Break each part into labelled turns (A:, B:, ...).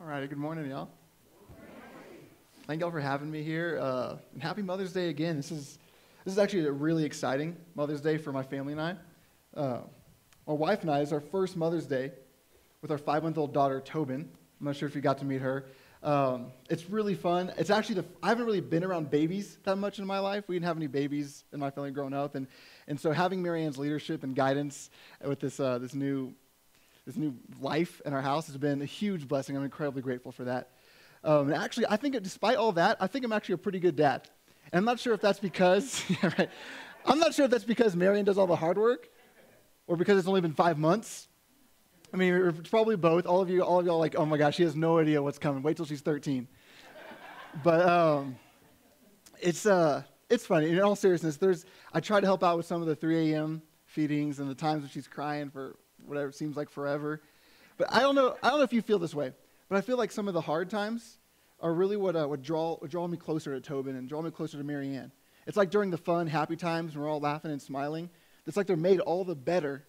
A: All right, good morning, y'all. Thank y'all for having me here. Uh, and happy Mother's Day again. This is, this is actually a really exciting Mother's Day for my family and I. Uh, my wife and I is our first Mother's Day with our five month old daughter, Tobin. I'm not sure if you got to meet her. Um, it's really fun. It's actually the, I haven't really been around babies that much in my life. We didn't have any babies in my family growing up. And, and so having Marianne's leadership and guidance with this, uh, this, new, this new life in our house has been a huge blessing. I'm incredibly grateful for that. Um, and actually, I think despite all that, I think I'm actually a pretty good dad. And I'm not sure if that's because, yeah, right. I'm not sure if that's because Marion does all the hard work or because it's only been five months. I mean, it's probably both. All of you, all of y'all, like, oh my gosh, she has no idea what's coming. Wait till she's 13. but um, it's uh, it's funny. In all seriousness, there's I try to help out with some of the 3 a.m. feedings and the times when she's crying for whatever seems like forever. But I don't know. I don't know if you feel this way, but I feel like some of the hard times are really what uh, would draw would draw me closer to Tobin and draw me closer to Marianne. It's like during the fun, happy times when we're all laughing and smiling. It's like they're made all the better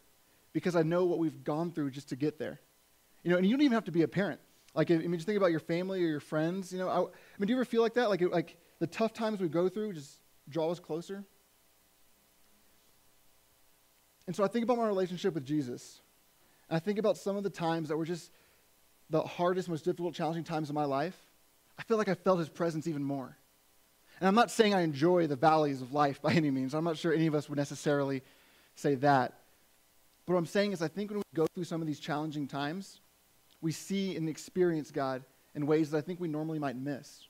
A: because I know what we've gone through just to get there. You know, and you don't even have to be a parent. Like, I mean, just think about your family or your friends. You know, I, I mean, do you ever feel like that? Like, it, like the tough times we go through just draw us closer. And so I think about my relationship with Jesus. And I think about some of the times that were just the hardest, most difficult, challenging times of my life. I feel like I felt his presence even more. And I'm not saying I enjoy the valleys of life by any means. I'm not sure any of us would necessarily say that. But what I'm saying is, I think when we go through some of these challenging times, we see and experience God in ways that I think we normally might miss.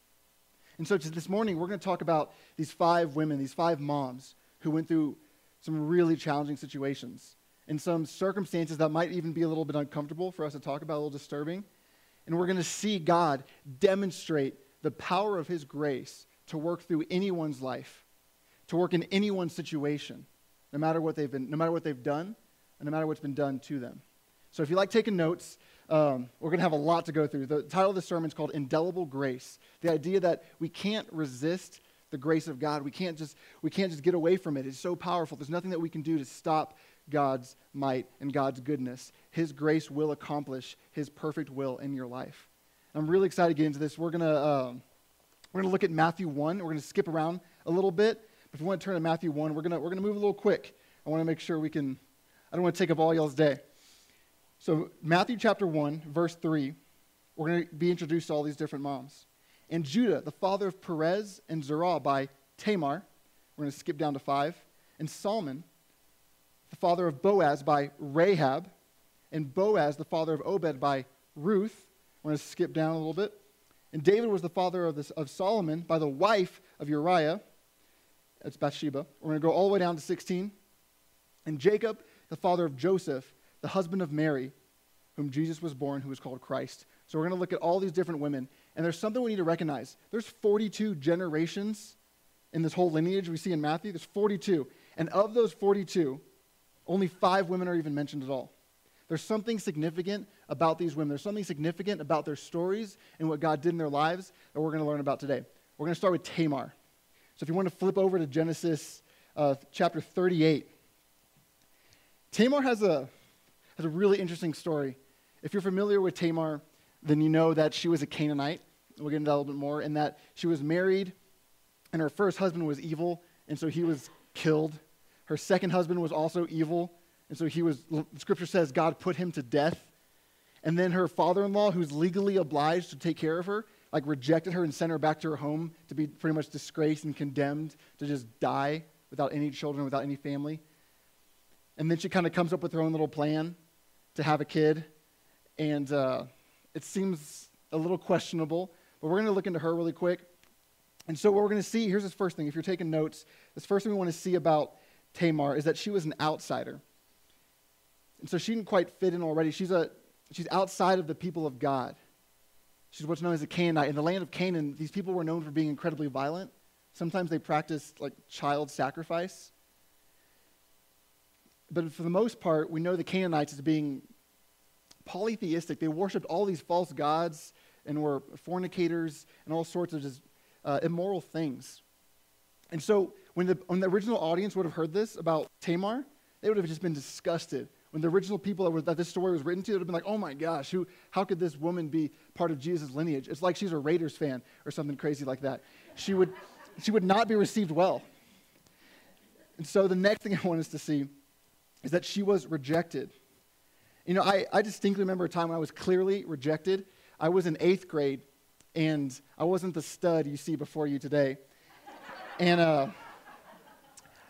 A: And so this morning, we're going to talk about these five women, these five moms who went through some really challenging situations and some circumstances that might even be a little bit uncomfortable for us to talk about, a little disturbing. And we're going to see God demonstrate the power of His grace to work through anyone's life, to work in anyone's situation, no matter what they've been, no matter what they've done, and no matter what's been done to them. So if you like taking notes, um, we're going to have a lot to go through. The title of the sermon is called Indelible Grace. The idea that we can't resist the grace of God. We can't just, we can't just get away from it. It's so powerful. There's nothing that we can do to stop God's might and God's goodness. His grace will accomplish His perfect will in your life. I'm really excited to get into this. We're going to, um, we're to look at Matthew 1. We're going to skip around a little bit. If you want to turn to Matthew 1, we're going we're to move a little quick. I want to make sure we can I don't want to take up all y'all's day. So, Matthew chapter 1, verse 3, we're going to be introduced to all these different moms. And Judah, the father of Perez and Zerah by Tamar, we're going to skip down to 5. And Solomon, the father of Boaz by Rahab. And Boaz, the father of Obed by Ruth. We're going to skip down a little bit. And David was the father of, this, of Solomon by the wife of Uriah. That's Bathsheba. We're going to go all the way down to 16. And Jacob the father of Joseph, the husband of Mary, whom Jesus was born, who was called Christ. So we're going to look at all these different women. And there's something we need to recognize. There's 42 generations in this whole lineage we see in Matthew. There's 42. And of those 42, only five women are even mentioned at all. There's something significant about these women. There's something significant about their stories and what God did in their lives that we're going to learn about today. We're going to start with Tamar. So if you want to flip over to Genesis uh, chapter 38, Tamar has a, has a really interesting story. If you're familiar with Tamar, then you know that she was a Canaanite. We'll get into that a little bit more. And that she was married, and her first husband was evil, and so he was killed. Her second husband was also evil, and so he was, scripture says, God put him to death. And then her father in law, who's legally obliged to take care of her, like rejected her and sent her back to her home to be pretty much disgraced and condemned to just die without any children, without any family. And then she kind of comes up with her own little plan to have a kid. And uh, it seems a little questionable, but we're going to look into her really quick. And so, what we're going to see here's this first thing. If you're taking notes, this first thing we want to see about Tamar is that she was an outsider. And so, she didn't quite fit in already. She's, a, she's outside of the people of God. She's what's known as a Canaanite. In the land of Canaan, these people were known for being incredibly violent. Sometimes they practiced like child sacrifice but for the most part, we know the Canaanites as being polytheistic. They worshiped all these false gods and were fornicators and all sorts of just uh, immoral things. And so when the, when the original audience would have heard this about Tamar, they would have just been disgusted. when the original people that, were, that this story was written to, it would have been like, oh my gosh, who, how could this woman be part of Jesus' lineage? It's like she's a Raiders fan or something crazy like that. She would, she would not be received well. And so the next thing I want us to see is that she was rejected. You know, I, I distinctly remember a time when I was clearly rejected. I was in eighth grade, and I wasn't the stud you see before you today. and uh,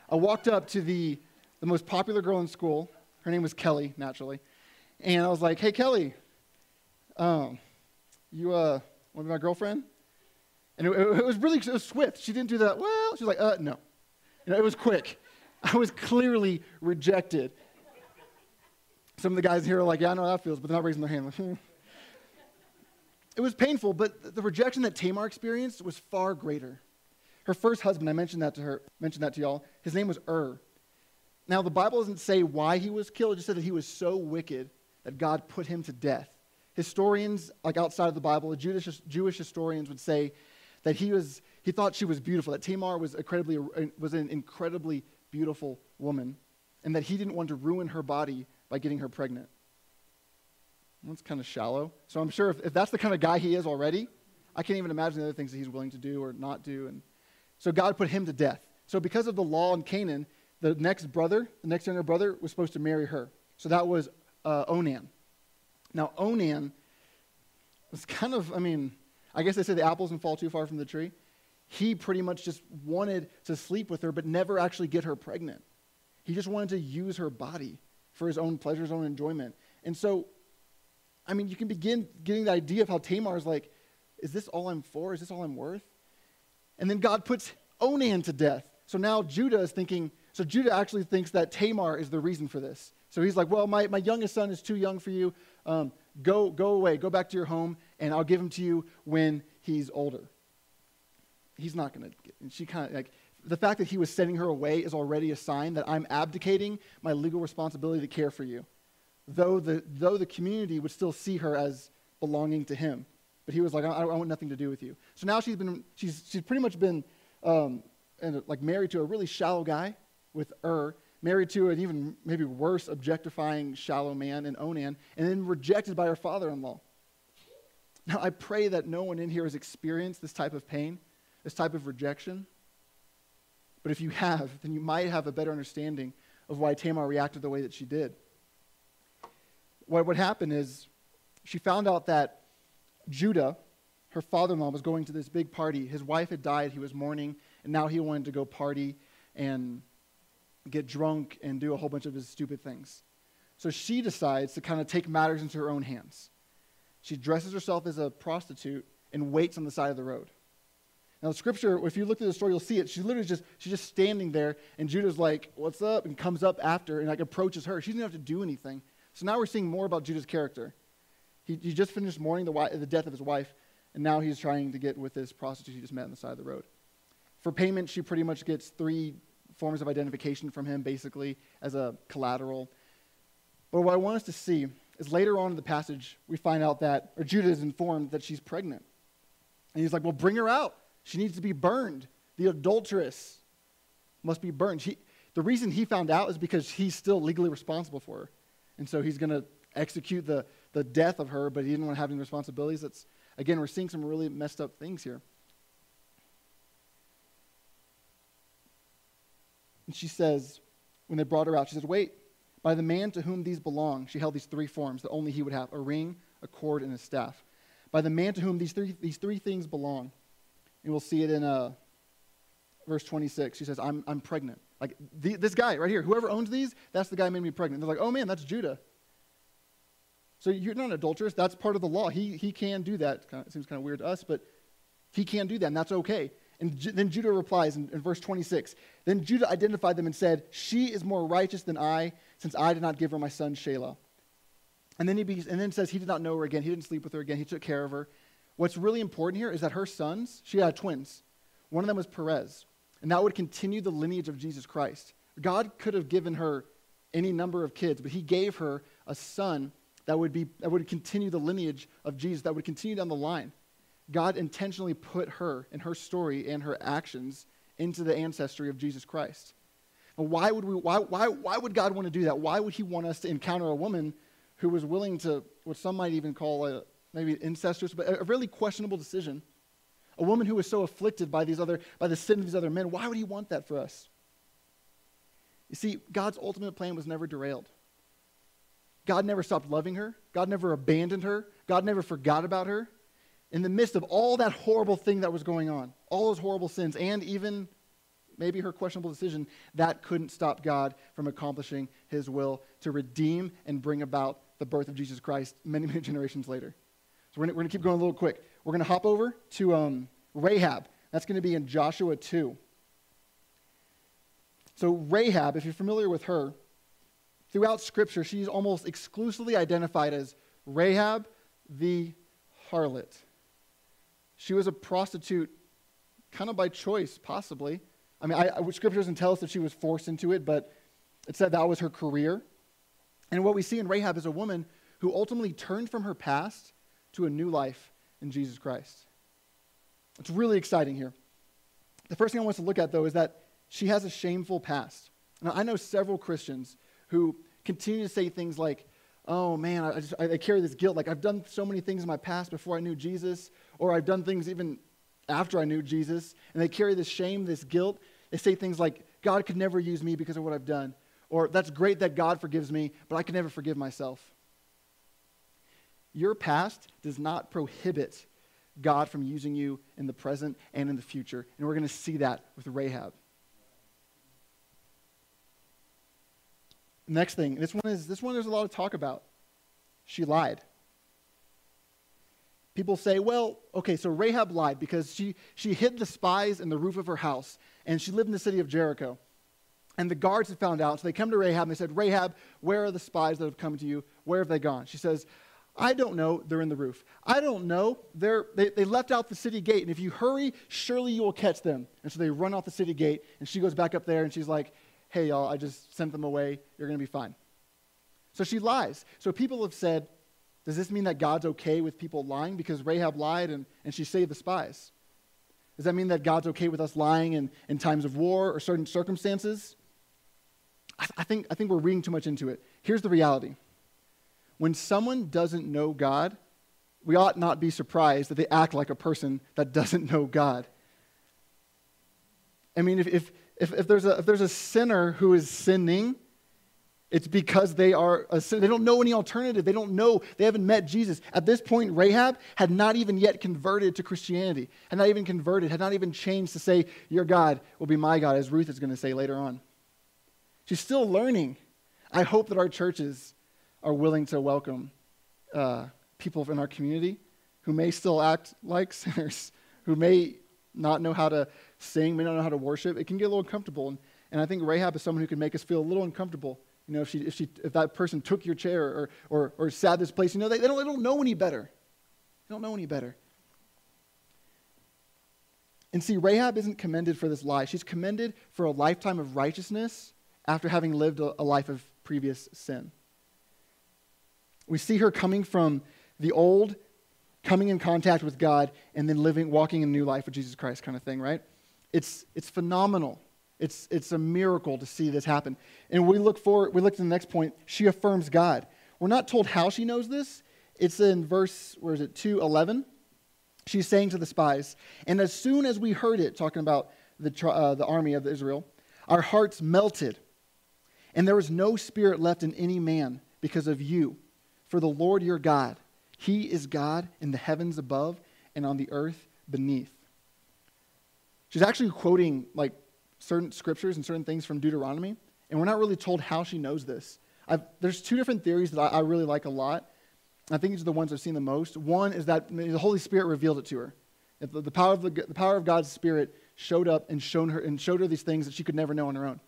A: I walked up to the, the most popular girl in school. Her name was Kelly, naturally. And I was like, hey, Kelly, um, you uh, want to be my girlfriend? And it, it, was really it was swift. She didn't do that, well, she was like, uh, no. You know, it was quick. I was clearly rejected. Some of the guys here are like, yeah, I know how that feels, but they're not raising their hand. It was painful, but the rejection that Tamar experienced was far greater. Her first husband, I mentioned that to her, mentioned that to y'all. His name was Ur. Now, the Bible doesn't say why he was killed, it just said that he was so wicked that God put him to death. Historians, like outside of the Bible, Jewish, Jewish historians would say that he, was, he thought she was beautiful, that Tamar was, incredibly, uh, was an incredibly beautiful woman, and that he didn't want to ruin her body by getting her pregnant. That's kind of shallow. So I'm sure if, if that's the kind of guy he is already, I can't even imagine the other things that he's willing to do or not do. And so God put him to death. So because of the law in Canaan, the next brother, the next younger brother, was supposed to marry her. So that was uh, Onan. Now, Onan was kind of, I mean, I guess they say the apples don't fall too far from the tree. He pretty much just wanted to sleep with her, but never actually get her pregnant. He just wanted to use her body for his own pleasure, his own enjoyment. And so, I mean, you can begin getting the idea of how Tamar is like, is this all I'm for? Is this all I'm worth? And then God puts Onan to death. So now Judah is thinking, so Judah actually thinks that Tamar is the reason for this. So he's like, well, my, my youngest son is too young for you. Um, go, go away, go back to your home, and I'll give him to you when he's older. He's not going to, and she kind of like, the fact that he was sending her away is already a sign that I'm abdicating my legal responsibility to care for you. Though the, though the community would still see her as belonging to him. But he was like, I, I want nothing to do with you. So now she's been, she's, she's pretty much been um, and, like married to a really shallow guy with Ur, married to an even maybe worse objectifying shallow man in Onan, and then rejected by her father-in-law. Now I pray that no one in here has experienced this type of pain, this type of rejection. But if you have, then you might have a better understanding of why Tamar reacted the way that she did. What would happen is she found out that Judah, her father in law, was going to this big party. His wife had died, he was mourning, and now he wanted to go party and get drunk and do a whole bunch of his stupid things. So she decides to kind of take matters into her own hands. She dresses herself as a prostitute and waits on the side of the road. Now, the scripture, if you look at the story, you'll see it. She's literally just, she's just standing there, and Judah's like, What's up? and comes up after and like approaches her. She doesn't have to do anything. So now we're seeing more about Judah's character. He, he just finished mourning the, the death of his wife, and now he's trying to get with this prostitute he just met on the side of the road. For payment, she pretty much gets three forms of identification from him, basically, as a collateral. But what I want us to see is later on in the passage, we find out that, or Judah is informed that she's pregnant. And he's like, well, bring her out. She needs to be burned. The adulteress must be burned. She, the reason he found out is because he's still legally responsible for her. And so he's going to execute the, the death of her, but he didn't want to have any responsibilities. That's, again, we're seeing some really messed up things here. And she says, when they brought her out, she says, Wait, by the man to whom these belong, she held these three forms that only he would have a ring, a cord, and a staff. By the man to whom these three, these three things belong. And we'll see it in uh, verse 26. She says, I'm, I'm pregnant. Like the, this guy right here, whoever owns these, that's the guy who made me pregnant. They're like, oh man, that's Judah. So you're not an adulteress. That's part of the law. He, he can do that. It seems kind of weird to us, but he can do that, and that's okay. And Ju- then Judah replies in, in verse 26. Then Judah identified them and said, She is more righteous than I, since I did not give her my son Shelah. And then he be, and then says he did not know her again. He didn't sleep with her again. He took care of her. What's really important here is that her sons, she had twins. One of them was Perez, and that would continue the lineage of Jesus Christ. God could have given her any number of kids, but he gave her a son that would, be, that would continue the lineage of Jesus, that would continue down the line. God intentionally put her and her story and her actions into the ancestry of Jesus Christ. Why would, we, why, why, why would God want to do that? Why would He want us to encounter a woman who was willing to, what some might even call a, maybe incestuous, but a really questionable decision? A woman who was so afflicted by, these other, by the sin of these other men. Why would He want that for us? You see, God's ultimate plan was never derailed. God never stopped loving her. God never abandoned her. God never forgot about her. In the midst of all that horrible thing that was going on, all those horrible sins, and even maybe her questionable decision, that couldn't stop God from accomplishing his will to redeem and bring about the birth of Jesus Christ many, many generations later. So we're going to keep going a little quick. We're going to hop over to um, Rahab. That's going to be in Joshua 2. So, Rahab, if you're familiar with her, throughout Scripture, she's almost exclusively identified as Rahab the harlot. She was a prostitute kind of by choice, possibly. I mean, I, I, Scripture doesn't tell us that she was forced into it, but it said that was her career. And what we see in Rahab is a woman who ultimately turned from her past to a new life in Jesus Christ. It's really exciting here. The first thing I want us to look at, though, is that she has a shameful past. Now, I know several Christians who continue to say things like, oh man, I, just, I, I carry this guilt. Like, I've done so many things in my past before I knew Jesus, or I've done things even after I knew Jesus, and they carry this shame, this guilt. They say things like, God could never use me because of what I've done. Or, that's great that God forgives me, but I can never forgive myself. Your past does not prohibit God from using you in the present and in the future. And we're going to see that with Rahab. Next thing, this one is this one there's a lot of talk about. She lied. People say, well, okay, so Rahab lied because she, she hid the spies in the roof of her house, and she lived in the city of Jericho. And the guards had found out, so they come to Rahab and they said, Rahab, where are the spies that have come to you? Where have they gone? She says, I don't know. They're in the roof. I don't know. They're, they, they left out the city gate, and if you hurry, surely you will catch them. And so they run out the city gate, and she goes back up there, and she's like, hey, y'all, I just sent them away. You're going to be fine. So she lies. So people have said, does this mean that God's okay with people lying because Rahab lied and, and she saved the spies? Does that mean that God's okay with us lying in, in times of war or certain circumstances? I, I, think, I think we're reading too much into it. Here's the reality when someone doesn't know God, we ought not be surprised that they act like a person that doesn't know God. I mean, if, if, if, if, there's a, if there's a sinner who is sinning, it's because they are a sinner. They don't know any alternative. They don't know. They haven't met Jesus. At this point, Rahab had not even yet converted to Christianity, had not even converted, had not even changed to say, Your God will be my God, as Ruth is going to say later on. She's still learning. I hope that our churches are willing to welcome uh, people in our community who may still act like sinners, who may not know how to sing, may not know how to worship, it can get a little uncomfortable. And, and I think Rahab is someone who can make us feel a little uncomfortable. You know, if, she, if, she, if that person took your chair or, or, or sat this place, you know, they, they, don't, they don't know any better. They don't know any better. And see, Rahab isn't commended for this lie. She's commended for a lifetime of righteousness after having lived a, a life of previous sin. We see her coming from the old, coming in contact with God, and then living, walking in a new life with Jesus Christ, kind of thing, right? It's, it's phenomenal. It's, it's a miracle to see this happen. And we look forward, we look to the next point. She affirms God. We're not told how she knows this. It's in verse, where is it, 211. She's saying to the spies, and as soon as we heard it, talking about the, uh, the army of Israel, our hearts melted, and there was no spirit left in any man because of you. For the Lord your God, He is God in the heavens above and on the earth beneath. She's actually quoting like certain scriptures and certain things from Deuteronomy, and we're not really told how she knows this. I've, there's two different theories that I, I really like a lot. I think these are the ones I've seen the most. One is that the Holy Spirit revealed it to her. The, the, power of the, the power of God's Spirit showed up and shown her and showed her these things that she could never know on her own.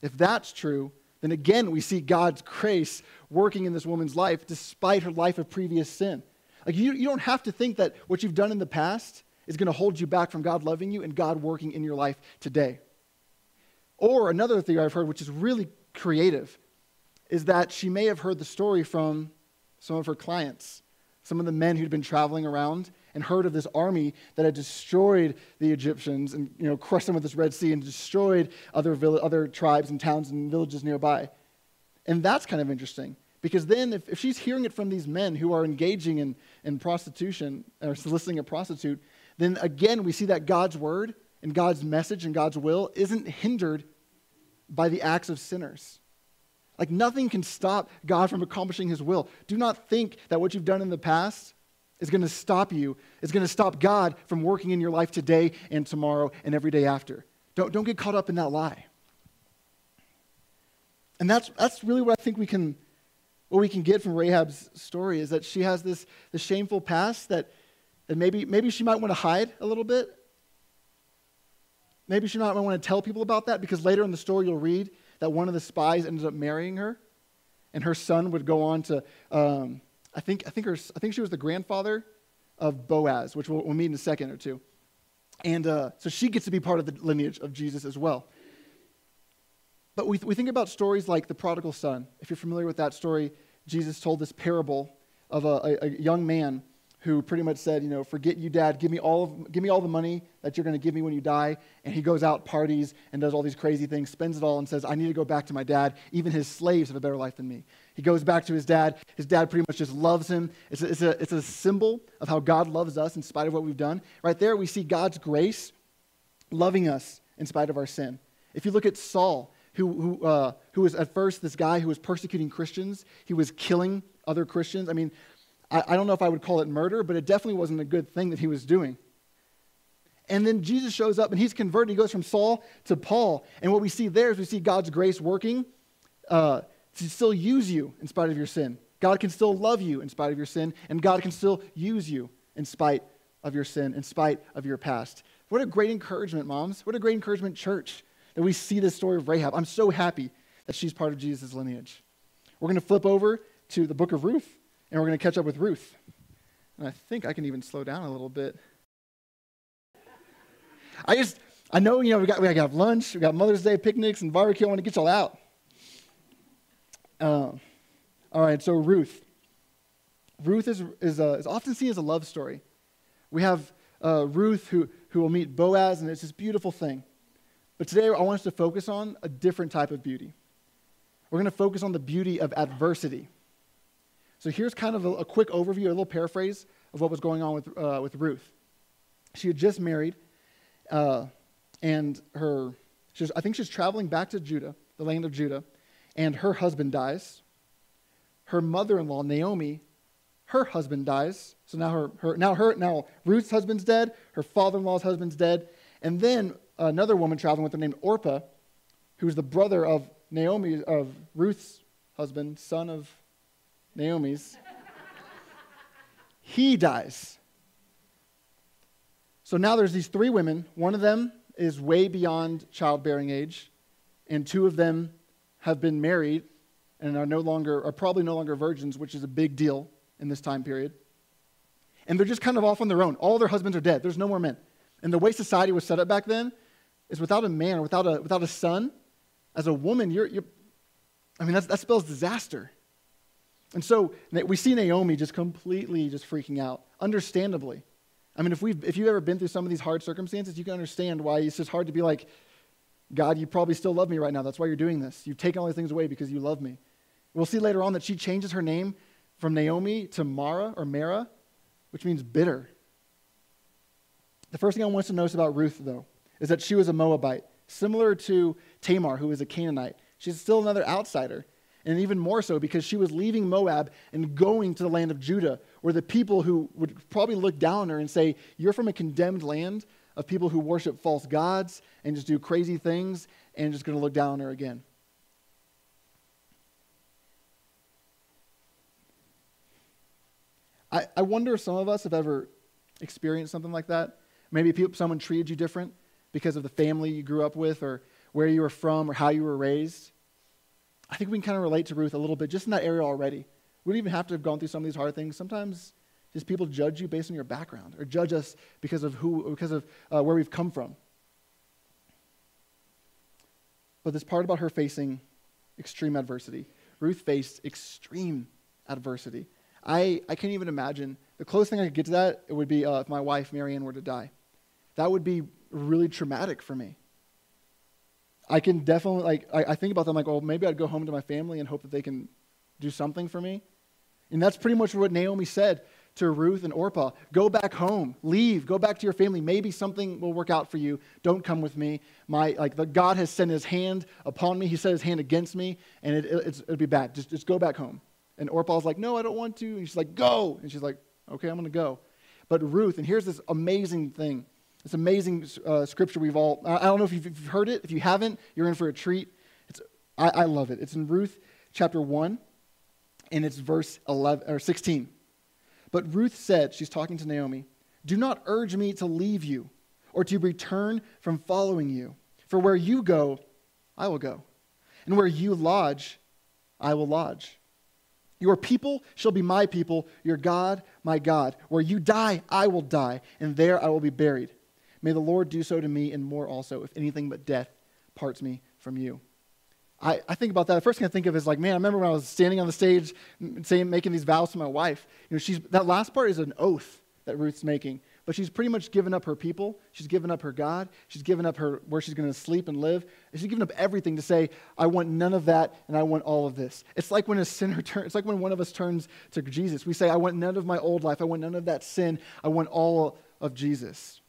A: If that's true, then again we see God's grace working in this woman's life despite her life of previous sin. Like you, you don't have to think that what you've done in the past is going to hold you back from God loving you and God working in your life today. Or another theory I've heard, which is really creative, is that she may have heard the story from some of her clients, some of the men who'd been traveling around and heard of this army that had destroyed the Egyptians and you know, crushed them with this Red Sea and destroyed other, vill- other tribes and towns and villages nearby. And that's kind of interesting because then if, if she's hearing it from these men who are engaging in, in prostitution or soliciting a prostitute, then again we see that God's word and God's message and God's will isn't hindered by the acts of sinners. Like nothing can stop God from accomplishing his will. Do not think that what you've done in the past is going to stop you, is going to stop God from working in your life today and tomorrow and every day after. Don't, don't get caught up in that lie. And that's, that's really what I think we can, what we can get from Rahab's story is that she has this, this shameful past that, that maybe, maybe she might want to hide a little bit. Maybe she might want to tell people about that because later in the story you'll read that one of the spies ended up marrying her, and her son would go on to, um, I, think, I, think her, I think she was the grandfather of Boaz, which we'll, we'll meet in a second or two. And uh, so she gets to be part of the lineage of Jesus as well. But we, we think about stories like the prodigal son. If you're familiar with that story, Jesus told this parable of a, a, a young man who pretty much said, you know, forget you, dad, give me all, of, give me all the money that you're going to give me when you die. And he goes out, parties, and does all these crazy things, spends it all, and says, I need to go back to my dad. Even his slaves have a better life than me. He goes back to his dad. His dad pretty much just loves him. It's a, it's a, it's a symbol of how God loves us in spite of what we've done. Right there, we see God's grace loving us in spite of our sin. If you look at Saul, who, who, uh, who was at first this guy who was persecuting Christians, he was killing other Christians. I mean, I, I don't know if I would call it murder, but it definitely wasn't a good thing that he was doing. And then Jesus shows up and he's converted. He goes from Saul to Paul. And what we see there is we see God's grace working uh, to still use you in spite of your sin. God can still love you in spite of your sin, and God can still use you in spite of your sin, in spite of your past. What a great encouragement, moms. What a great encouragement, church, that we see this story of Rahab. I'm so happy that she's part of Jesus' lineage. We're going to flip over to the book of Ruth and we're going to catch up with Ruth. And I think I can even slow down a little bit. I just, I know, you know, we got, we got lunch, we got Mother's Day picnics and barbecue. I want to get y'all out. All right, so Ruth. Ruth is, is, uh, is often seen as a love story. We have uh, Ruth who, who will meet Boaz, and it's this beautiful thing. But today I want us to focus on a different type of beauty. We're going to focus on the beauty of adversity. So here's kind of a, a quick overview, a little paraphrase of what was going on with, uh, with Ruth. She had just married, uh, and her, was, I think she's traveling back to Judah, the land of Judah, and her husband dies. Her mother-in-law, Naomi, her husband dies. So now her, her now her now Ruth's husband's dead, her father-in-law's husband's dead, and then another woman traveling with her named Orpah, who's the brother of Naomi of Ruth's husband, son of Naomi's, he dies. So now there's these three women. One of them is way beyond childbearing age, and two of them have been married and are no longer are probably no longer virgins, which is a big deal in this time period. And they're just kind of off on their own. All their husbands are dead. There's no more men. And the way society was set up back then is without a man or without a, without a son, as a woman, you're, you're I mean, that spells disaster. And so we see Naomi just completely just freaking out, understandably. I mean, if, we've, if you've ever been through some of these hard circumstances, you can understand why it's just hard to be like, God, you probably still love me right now. That's why you're doing this. You've taken all these things away because you love me. We'll see later on that she changes her name from Naomi to Mara or Mara, which means bitter. The first thing I want us to notice about Ruth, though, is that she was a Moabite, similar to Tamar, who was a Canaanite. She's still another outsider and even more so because she was leaving Moab and going to the land of Judah, where the people who would probably look down on her and say, You're from a condemned land of people who worship false gods and just do crazy things, and just going to look down on her again. I, I wonder if some of us have ever experienced something like that. Maybe people, someone treated you different because of the family you grew up with, or where you were from, or how you were raised. I think we can kind of relate to Ruth a little bit just in that area already. We don't even have to have gone through some of these hard things. Sometimes just people judge you based on your background or judge us because of who, because of uh, where we've come from. But this part about her facing extreme adversity. Ruth faced extreme adversity. I, I can't even imagine. The closest thing I could get to that, it would be uh, if my wife, Marianne, were to die. That would be really traumatic for me. I can definitely, like, I, I think about them like, well, maybe I'd go home to my family and hope that they can do something for me. And that's pretty much what Naomi said to Ruth and Orpah. Go back home. Leave. Go back to your family. Maybe something will work out for you. Don't come with me. My like the God has sent his hand upon me. He set his hand against me, and it, it, it'll be bad. Just, just go back home. And Orpah's like, no, I don't want to. And she's like, go. And she's like, okay, I'm going to go. But Ruth, and here's this amazing thing. This amazing uh, scripture we've all, I don't know if you've, if you've, heard it. If you haven't, you're in for a treat. It's, I, I love it. It's in Ruth chapter 1, and it's verse 11, or 16. But Ruth said, she's talking to Naomi, Do not urge me to leave you or to return from following you. For where you go, I will go. And where you lodge, I will lodge. Your people shall be my people, your God, my God. Where you die, I will die, and there I will be buried. May the Lord do so to me and more also, if anything but death parts me from you. I, I think about that. The first thing I think of is like, man, I remember when I was standing on the stage saying, making these vows to my wife. You know, she's, that last part is an oath that Ruth's making. But she's pretty much given up her people. She's given up her God. She's given up her where she's going to sleep and live. And she's given up everything to say, I want none of that and I want all of this. It's like when a sinner turns, it's like when one of us turns to Jesus. We say, I want none of my old life. I want none of that sin. I want all of Jesus.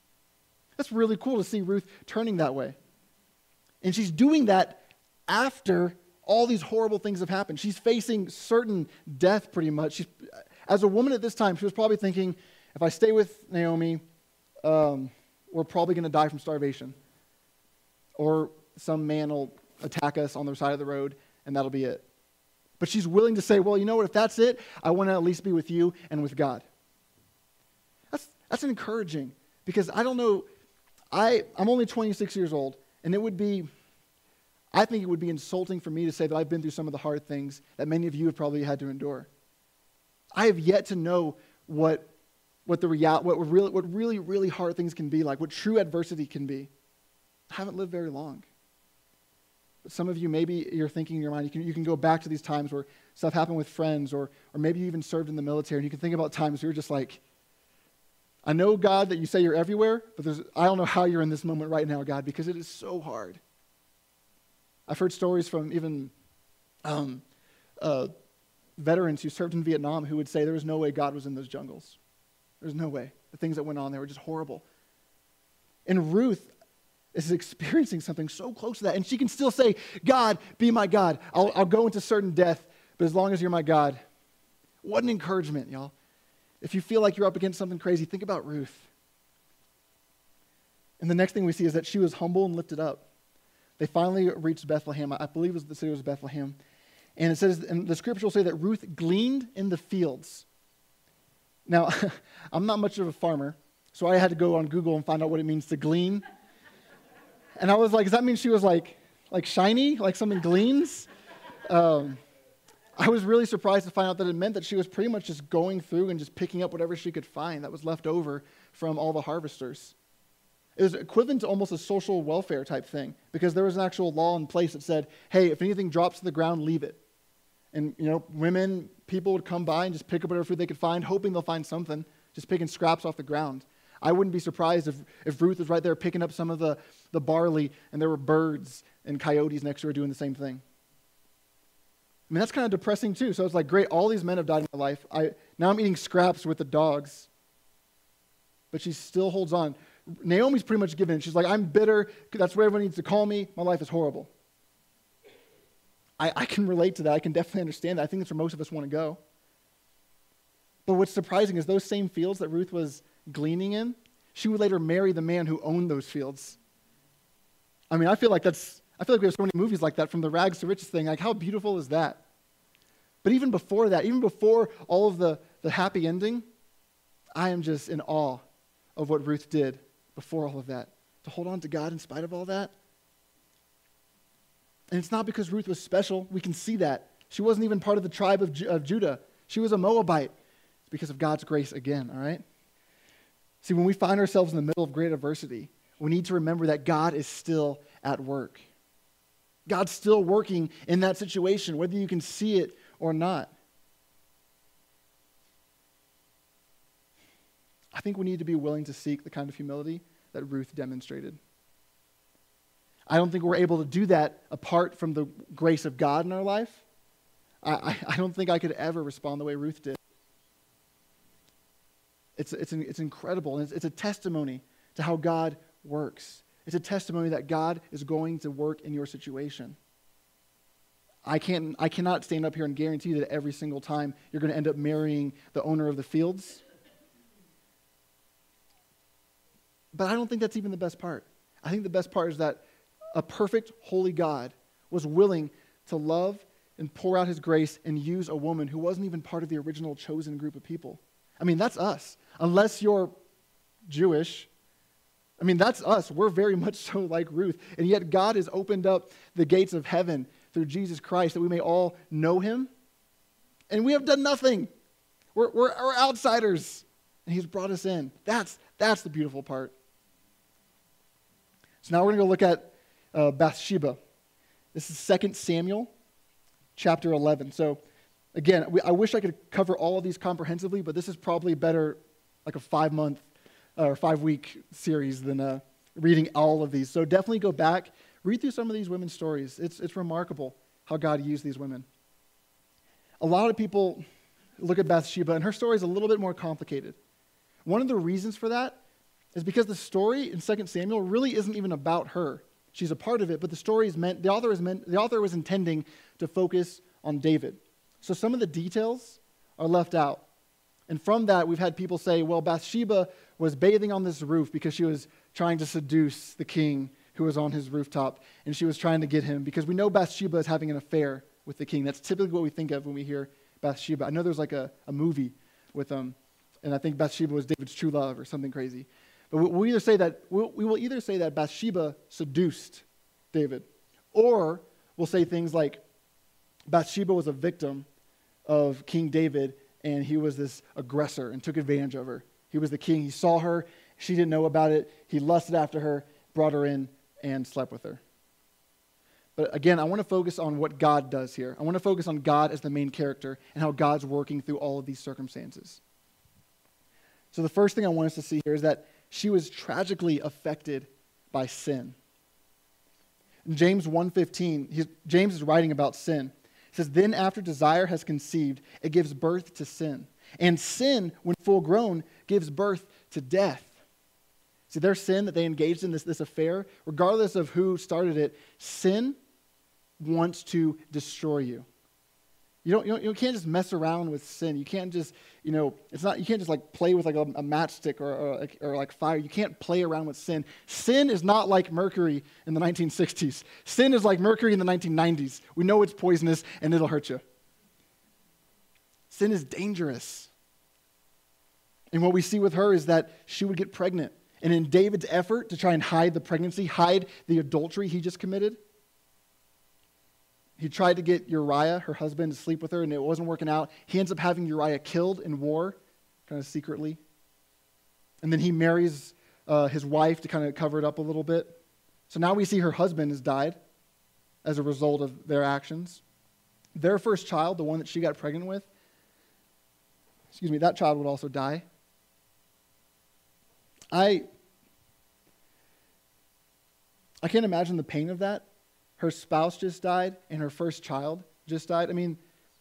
A: That's really cool to see Ruth turning that way. And she's doing that after all these horrible things have happened. She's facing certain death pretty much. She's, as a woman at this time, she was probably thinking, if I stay with Naomi, um, we're probably going to die from starvation. Or some man will attack us on the side of the road, and that'll be it. But she's willing to say, well, you know what, if that's it, I want to at least be with you and with God. That's, that's encouraging because I don't know, I, I'm only 26 years old, and it would be I think it would be insulting for me to say that I've been through some of the hard things that many of you have probably had to endure. I have yet to know what, what, the real, what, really, what really, really hard things can be like, what true adversity can be. I haven't lived very long. But some of you, maybe you're thinking in your mind, you can, you can go back to these times where stuff happened with friends, or, or maybe you even served in the military, and you can think about times where you're just like, I know, God, that you say you're everywhere, but I don't know how you're in this moment right now, God, because it is so hard. I've heard stories from even um, uh, veterans who served in Vietnam who would say there was no way God was in those jungles. There's no way. The things that went on there were just horrible. And Ruth is experiencing something so close to that. And she can still say, God, be my God. I'll, I'll go into certain death, but as long as you're my God. What an encouragement, y'all. If you feel like you're up against something crazy, think about Ruth. And the next thing we see is that she was humble and lifted up. They finally reached Bethlehem. I believe it was the city was Bethlehem. And it says, and the scripture will say that Ruth gleaned in the fields. Now, I'm not much of a farmer, so I had to go on Google and find out what it means to glean. And I was like, does that mean she was like, like shiny, like something gleans? Um, I was really surprised to find out that it meant that she was pretty much just going through and just picking up whatever she could find that was left over from all the harvesters. It was equivalent to almost a social welfare type thing because there was an actual law in place that said, hey, if anything drops to the ground, leave it. And, you know, women, people would come by and just pick up whatever food they could find, hoping they'll find something, just picking scraps off the ground. I wouldn't be surprised if, if Ruth was right there picking up some of the, the barley and there were birds and coyotes next to her doing the same thing. I mean, that's kind of depressing too. So it's like, great, all these men have died in my life. I, now I'm eating scraps with the dogs. But she still holds on. Naomi's pretty much given in. She's like, I'm bitter. That's what everyone needs to call me. My life is horrible. I, I can relate to that. I can definitely understand that. I think that's where most of us want to go. But what's surprising is those same fields that Ruth was gleaning in, she would later marry the man who owned those fields. I mean, I feel like that's, I feel like we have so many movies like that from the rags to riches thing. Like, how beautiful is that? But even before that, even before all of the, the happy ending, I am just in awe of what Ruth did before all of that, to hold on to God in spite of all that. And it's not because Ruth was special. We can see that. She wasn't even part of the tribe of, of Judah, she was a Moabite. It's because of God's grace again, all right? See, when we find ourselves in the middle of great adversity, we need to remember that God is still at work. God's still working in that situation, whether you can see it or not. I think we need to be willing to seek the kind of humility that Ruth demonstrated. I don't think we're able to do that apart from the grace of God in our life. I, I, don't think I could ever respond the way Ruth did. It's, it's, it's incredible. And it's, it's a testimony to how God works. It's a testimony that God is going to work in your situation. I, can't, I cannot stand up here and guarantee that every single time you're going to end up marrying the owner of the fields. But I don't think that's even the best part. I think the best part is that a perfect, holy God was willing to love and pour out his grace and use a woman who wasn't even part of the original chosen group of people. I mean, that's us. Unless you're Jewish, I mean, that's us. We're very much so like Ruth. And yet, God has opened up the gates of heaven through Jesus Christ that we may all know him. And we have done nothing. We're, we're, we're outsiders. And he's brought us in. That's, that's the beautiful part. So now we're going to go look at uh, Bathsheba. This is 2 Samuel chapter 11. So again, we, I wish I could cover all of these comprehensively, but this is probably better like a five month uh, or five week series than uh, reading all of these. So definitely go back, read through some of these women's stories. It's, it's remarkable how God used these women. A lot of people look at Bathsheba, and her story is a little bit more complicated. One of the reasons for that is because the story in 2 Samuel really isn't even about her. She's a part of it, but the story is meant, the author, is meant, the author was intending to focus on David. So some of the details are left out. And from that, we've had people say, well, Bathsheba was bathing on this roof because she was trying to seduce the king who was on his rooftop, and she was trying to get him because we know Bathsheba is having an affair with the king. That's typically what we think of when we hear Bathsheba. I know there's like a, a movie with them, um, and I think Bathsheba was David's true love or something crazy. We'll either say that we will either say that Bathsheba seduced David, or we'll say things like Bathsheba was a victim of King David, and he was this aggressor and took advantage of her. He was the king. He saw her. She didn't know about it. He lusted after her, brought her in, and slept with her. But again, I want to focus on what God does here. I want to focus on God as the main character and how God's working through all of these circumstances. So the first thing I want us to see here is that she was tragically affected by sin. In James 1:15, James is writing about sin. He says, "Then after desire has conceived, it gives birth to sin. And sin, when full grown, gives birth to death." See, their sin that they engaged in this, this affair, regardless of who started it, sin wants to destroy you. You, don't, you, don't, you can't just mess around with sin. You can't just, you know, it's not, you can't just like play with like a, a matchstick or, or, or like fire. You can't play around with sin. Sin is not like mercury in the 1960s. Sin is like mercury in the 1990s. We know it's poisonous and it'll hurt you. Sin is dangerous. And what we see with her is that she would get pregnant. And in David's effort to try and hide the pregnancy, hide the adultery he just committed, he tried to get Uriah, her husband, to sleep with her, and it wasn't working out. He ends up having Uriah killed in war, kind of secretly. And then he marries uh, his wife to kind of cover it up a little bit. So now we see her husband has died as a result of their actions. Their first child, the one that she got pregnant with, excuse me, that child would also die. I I can't imagine the pain of that her spouse just died and her first child just died. I mean,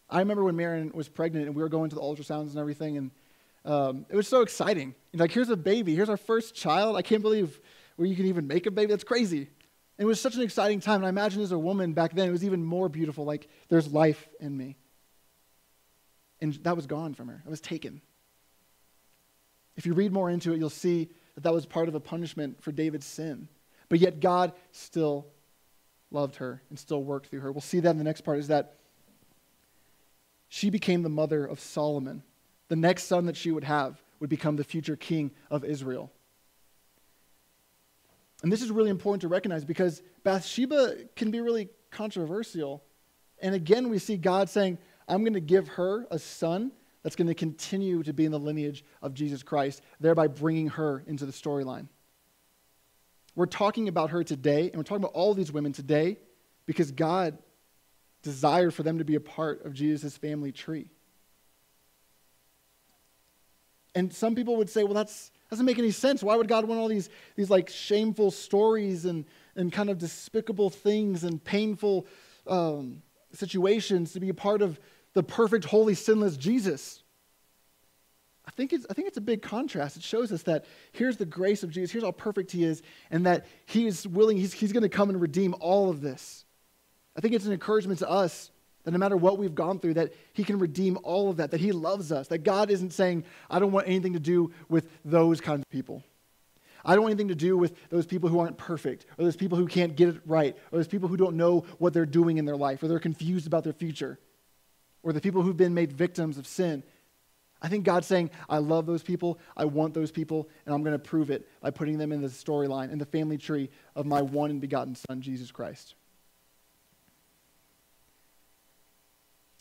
A: I remember when Marion was pregnant and we were going to the ultrasounds and everything, and um, it was so exciting. like, here's a baby, here's our first child. I can't believe where you can even make a baby. That's crazy. And it was such an exciting time. And I imagine as a woman back then, it was even more beautiful. Like, there's life in me. And that was gone from her, it was taken. If you read more into it, you'll see that that was part of a punishment for David's sin. But yet, God still loved her and still worked through her. We'll see that in the next part is that she became the mother of Solomon. The next son that she would have would become the future king of Israel. And this is really important to recognize because Bathsheba can be really controversial. And again, we see God saying, I'm going to give her a son that's going to continue to be in the lineage of Jesus Christ, thereby bringing her into the storyline. We're talking about her today, and we're talking about all these women today because God desired for them to be a part of Jesus' family tree. And some people would say, well, that's doesn't make any sense. Why would God want all these, these like shameful stories and, and kind of despicable things and painful um, situations to be a part of the perfect, holy, sinless Jesus? I think, it's, I think it's a big contrast. It shows us that here's the grace of Jesus, here's how perfect he is, and that he is willing, he's, he's going to come and redeem all of this. I think it's an encouragement to us that no matter what we've gone through, that he can redeem all of that, that he loves us, that God isn't saying, I don't want anything to do with those kinds of people. I don't want anything to do with those people who aren't perfect, or those people who can't get it right, or those people who don't know what they're doing in their life, or they're confused about their future, or the people who've been made victims of sin. I think God's saying, I love those people, I want those people, and I'm going to prove it by putting them in the storyline, in the family tree of my one and begotten Son, Jesus Christ.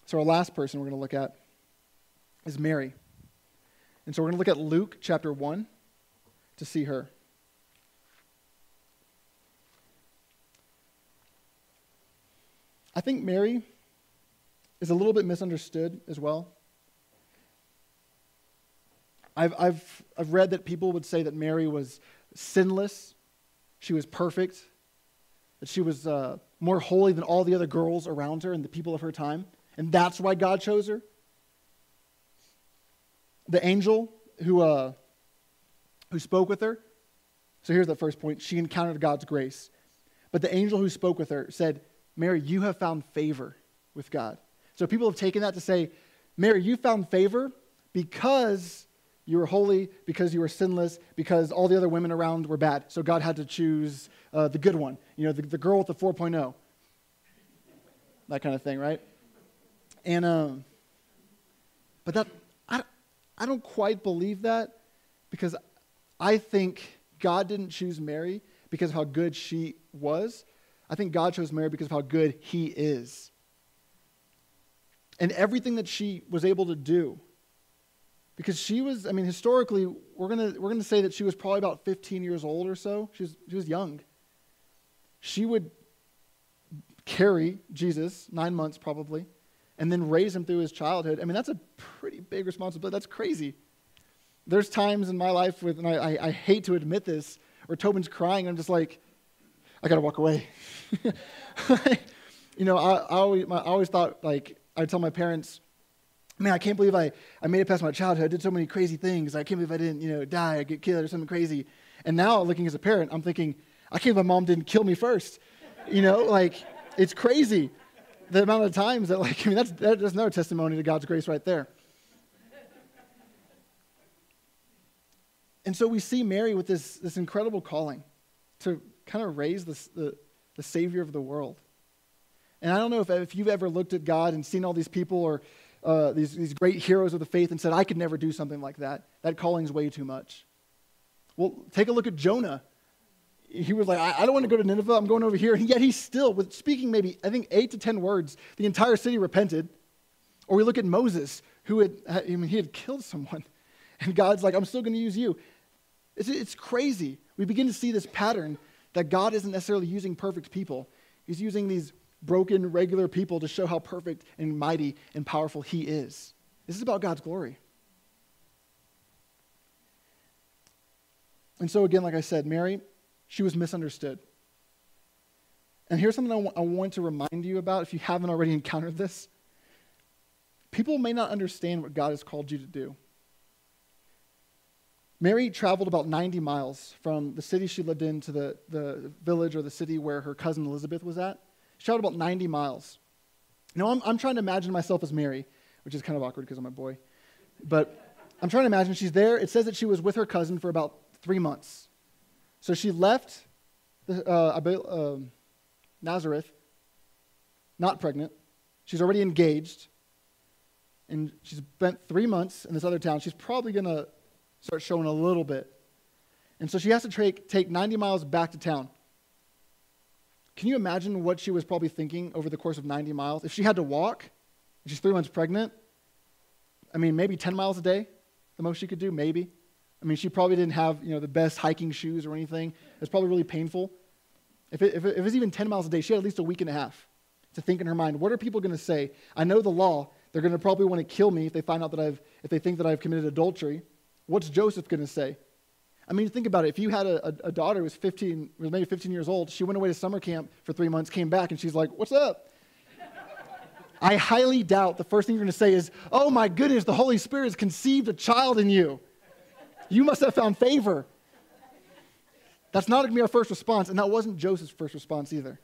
A: So, our last person we're going to look at is Mary. And so, we're going to look at Luke chapter 1 to see her. I think Mary is a little bit misunderstood as well. I've, I've, I've read that people would say that Mary was sinless, she was perfect, that she was uh, more holy than all the other girls around her and the people of her time. And that's why God chose her. The angel who, uh, who spoke with her. So here's the first point she encountered God's grace. But the angel who spoke with her said, Mary, you have found favor with God. So people have taken that to say, Mary, you found favor because you were holy, because you were sinless, because all the other women around were bad. So God had to choose uh, the good one, you know, the, the girl with the 4.0. That kind of thing, right? And, um, but that, I, I don't quite believe that because I think God didn't choose Mary because of how good she was. I think God chose Mary because of how good he is. And everything that she was able to do. Because she was, I mean, historically, we're going to we're gonna say that she was probably about 15 years old or so. She was, she was young. She would carry Jesus, nine months probably and then raise him through his childhood. I mean, that's a pretty big responsibility. That's crazy. There's times in my life with, and I, I, I hate to admit this, where Tobin's crying, I'm just like, I gotta walk away. you know, I, I, always, I always thought, like, I tell my parents, man, I can't believe I, I made it past my childhood. I did so many crazy things. I can't believe I didn't, you know, die or get killed or something crazy. And now, looking as a parent, I'm thinking, I can't believe my mom didn't kill me first. You know, like, it's crazy the amount of times that, like, I mean, that's, that's another testimony to God's grace right there. And so we see Mary with this, this incredible calling to kind of raise this, the, the Savior of the world. And I don't know if, if you've ever looked at God and seen all these people or uh, these, these great heroes of the faith and said, I could never do something like that. That calling's way too much. Well, take a look at Jonah he was like, I, I don't want to go to Nineveh. I'm going over here. And yet he's still, with speaking maybe, I think, eight to 10 words, the entire city repented. Or we look at Moses, who had, I mean, he had killed someone. And God's like, I'm still going to use you. It's, it's crazy. We begin to see this pattern that God isn't necessarily using perfect people. He's using these broken, regular people to show how perfect and mighty and powerful he is. This is about God's glory. And so, again, like I said, Mary, she was misunderstood. And here's something I, w- I want to remind you about if you haven't already encountered this. People may not understand what God has called you to do. Mary traveled about 90 miles from the city she lived in to the, the village or the city where her cousin Elizabeth was at. Traveled about 90 miles. Now, I'm, I'm trying to imagine myself as Mary, which is kind of awkward because I'm a boy. But I'm trying to imagine she's there. It says that she was with her cousin for about three months. So she left the, uh, uh, Nazareth, not pregnant. She's already engaged. And she's spent three months in this other town. She's probably going to start showing a little bit. And so she has to take, take 90 miles back to town. Can you imagine what she was probably thinking over the course of 90 miles? If she had to walk, she's three months pregnant, I mean, maybe 10 miles a day, the most she could do, maybe. I mean, she probably didn't have you know, the best hiking shoes or anything. It's probably really painful. If, it, if, it, if it was even 10 miles a day, she had at least a week and a half to think in her mind, what are people going to say? I know the law. They're going to probably want to kill me if they find out that I've, if they think that I've committed adultery. What's Joseph going to say? I mean, think about it. If you had a, a, a daughter who was 15, was maybe 15 years old, she went away to summer camp for three months, came back, and she's like, What's up? I highly doubt the first thing you're going to say is, Oh my goodness, the Holy Spirit has conceived a child in you. You must have found favor. That's not going to be our first response, and that wasn't Joseph's first response either.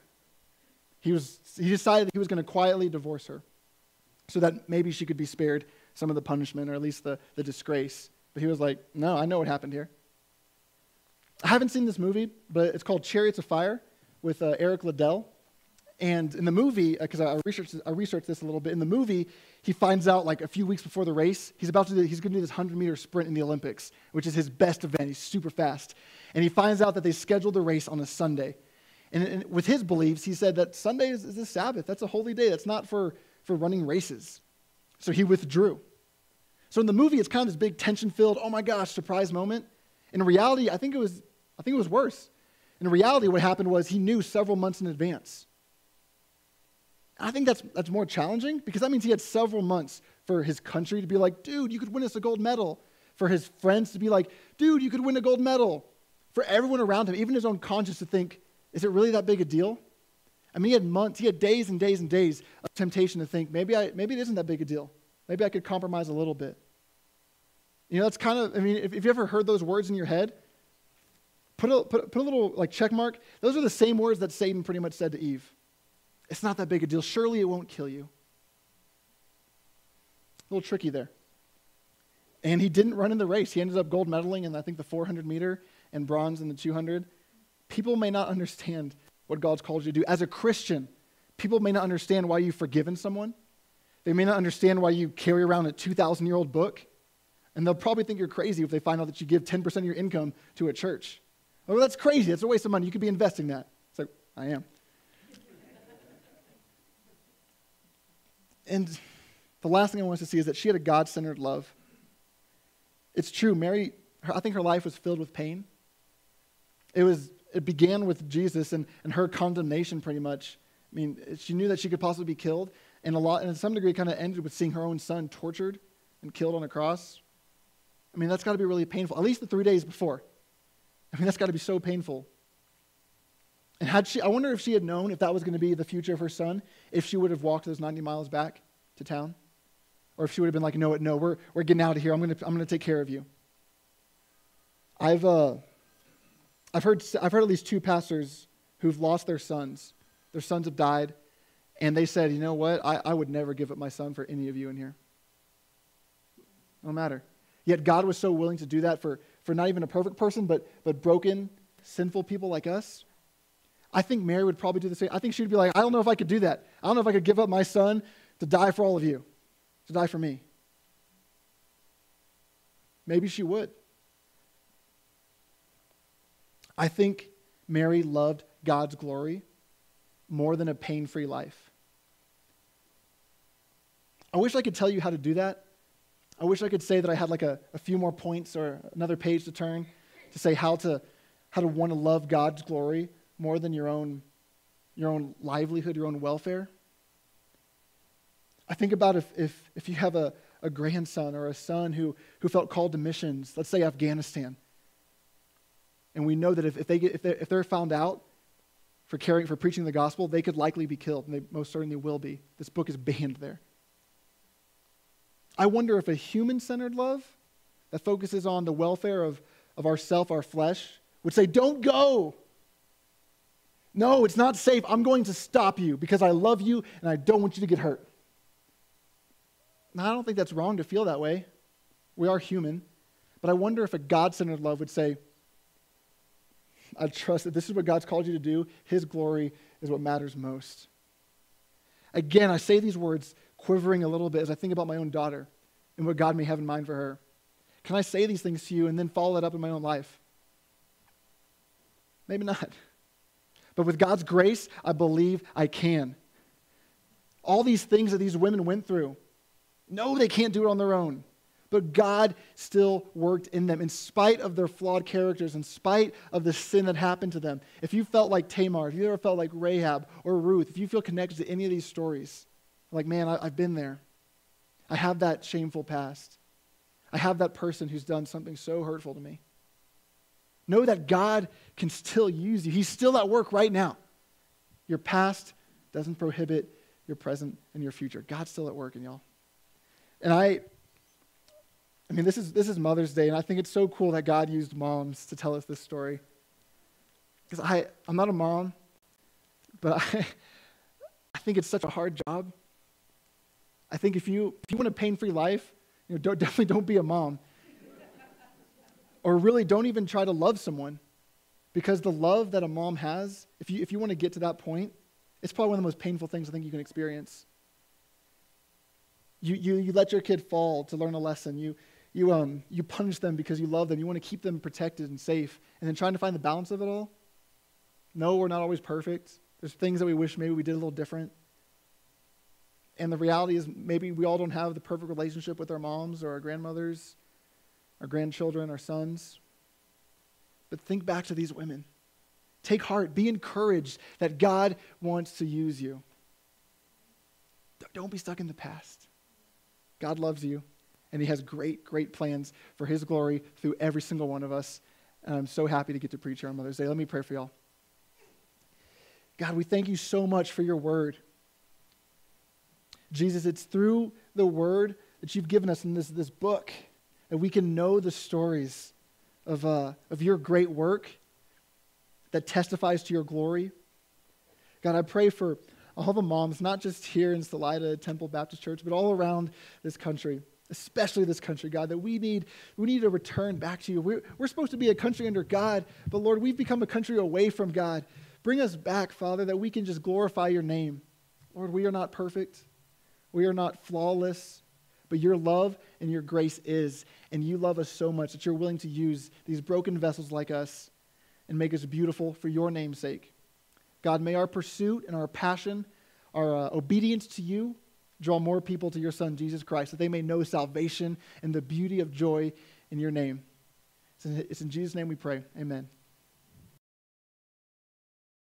A: He, was, he decided he was going to quietly divorce her so that maybe she could be spared some of the punishment or at least the, the disgrace. But he was like, No, I know what happened here. I haven't seen this movie, but it's called Chariots of Fire with uh, Eric Liddell. And in the movie, because uh, I researched, I researched this a little bit, in the movie, he finds out like a few weeks before the race, he's about to do, he's going to do this 100 meter sprint in the Olympics, which is his best event. He's super fast. And he finds out that they scheduled the race on a Sunday. And, and with his beliefs, he said that Sunday is, is a Sabbath. That's a holy day. That's not for, for running races. So he withdrew. So in the movie, it's kind of this big tension filled, oh my gosh, surprise moment. In reality, I think it was I think it was worse. In reality, what happened was he knew several months in advance. I think that's, that's more challenging because that means he had several months for his country to be like, dude, you could win us a gold medal. For his friends to be like, dude, you could win a gold medal. For everyone around him, even his own conscience, to think, is it really that big a deal? I mean, he had months, he had days and days and days of temptation to think, maybe, I, maybe it isn't that big a deal. Maybe I could compromise a little bit. You know, that's kind of, I mean, if, if you ever heard those words in your head, Put a, put, put a little like check mark. Those are the same words that Satan pretty much said to Eve. It's not that big a deal. Surely it won't kill you. A little tricky there. And he didn't run in the race. He ended up gold medaling in, I think, the 400 meter and bronze in the 200. People may not understand what God's called you to do. As a Christian, people may not understand why you've forgiven someone. They may not understand why you carry around a 2,000 year old book. And they'll probably think you're crazy if they find out that you give 10% of your income to a church. Oh, that's crazy. That's a waste of money. You could be investing that. It's like, I am. and the last thing I want us to see is that she had a God centered love. It's true. Mary, her, I think her life was filled with pain. It, was, it began with Jesus and, and her condemnation, pretty much. I mean, she knew that she could possibly be killed, and a lot, and to some degree, kind of ended with seeing her own son tortured and killed on a cross. I mean, that's got to be really painful, at least the three days before. I mean, that's got to be so painful. And had she, I wonder if she had known if that was going to be the future of her son, if she would have walked those 90 miles back to town. Or if she would have been like, no, no, we're, we're getting out of here. I'm going to, I'm going to take care of you. I've, uh, I've, heard, I've heard at least two pastors who've lost their sons. Their sons have died. And they said, you know what? I, I would never give up my son for any of you in here. No matter. Yet God was so willing to do that for, for not even a perfect person, but, but broken, sinful people like us. I think Mary would probably do the same. I think she'd be like, I don't know if I could do that. I don't know if I could give up my son to die for all of you, to die for me. Maybe she would. I think Mary loved God's glory more than a pain free life. I wish I could tell you how to do that. I wish I could say that I had like a, a few more points or another page to turn to say how to, how to want to love God's glory more than your own, your own livelihood, your own welfare. I think about if, if, if you have a, a grandson or a son who, who felt called to missions, let's say Afghanistan, and we know that if, if, they get, if, they're, if they're found out for caring for preaching the gospel, they could likely be killed, and they most certainly will be. This book is banned there. I wonder if a human centered love that focuses on the welfare of, of ourself, our flesh, would say, Don't go. No, it's not safe. I'm going to stop you because I love you and I don't want you to get hurt. Now, I don't think that's wrong to feel that way. We are human. But I wonder if a God centered love would say, I trust that this is what God's called you to do. His glory is what matters most. Again, I say these words quivering a little bit as I think about my own daughter and what God may have in mind for her. Can I say these things to you and then follow that up in my own life? Maybe not. But with God's grace, I believe I can. All these things that these women went through, no, they can't do it on their own. But God still worked in them in spite of their flawed characters, in spite of the sin that happened to them. If you felt like Tamar, if you ever felt like Rahab or Ruth, if you feel connected to any of these stories, like, man, I, have been there. I have that shameful past. I have that person who's done something so hurtful to me. Know that God can still use you. He's still at work right now. Your past doesn't prohibit your present and your future. God's still at work in y'all. And I, I mean, this is, this is Mother's Day, and I think it's so cool that God used moms to tell us this story. Because I, I'm not a mom, but I, I think it's such a hard job. I think if you, if you want a pain free life, you know, don't, definitely don't be a mom. or really don't even try to love someone. Because the love that a mom has, if you, if you want to get to that point, it's probably one of the most painful things I think you can experience. You, you, you let your kid fall to learn a lesson. You, you, um, you punish them because you love them. You want to keep them protected and safe. And then trying to find the balance of it all. No, we're not always perfect. There's things that we wish maybe we did a little different. And the reality is, maybe we all don't have the perfect relationship with our moms or our grandmothers, our grandchildren, our sons. But think back to these women. Take heart. Be encouraged that God wants to use you. Don't be stuck in the past. God loves you, and He has great, great plans for His glory through every single one of us. And I'm so happy to get to preach here on Mother's Day. Let me pray for y'all. God, we thank you so much for your word. Jesus, it's through the word that you've given us in this, this book that we can know the stories of, uh, of your great work that testifies to your glory. God, I pray for all the moms, not just here in Salida Temple Baptist Church, but all around this country, especially this country, God, that we need, we need to return back to you. We're, we're supposed to be a country under God, but Lord, we've become a country away from God. Bring us back, Father, that we can just glorify your name. Lord, we are not perfect. We are not flawless, but your love and your grace is. And you love us so much that you're willing to use these broken vessels like us and make us beautiful for your name's sake. God, may our pursuit and our passion, our uh, obedience to you, draw more people to your Son, Jesus Christ, that they may know salvation and the beauty of joy in your name. It's in, it's in Jesus' name we pray. Amen.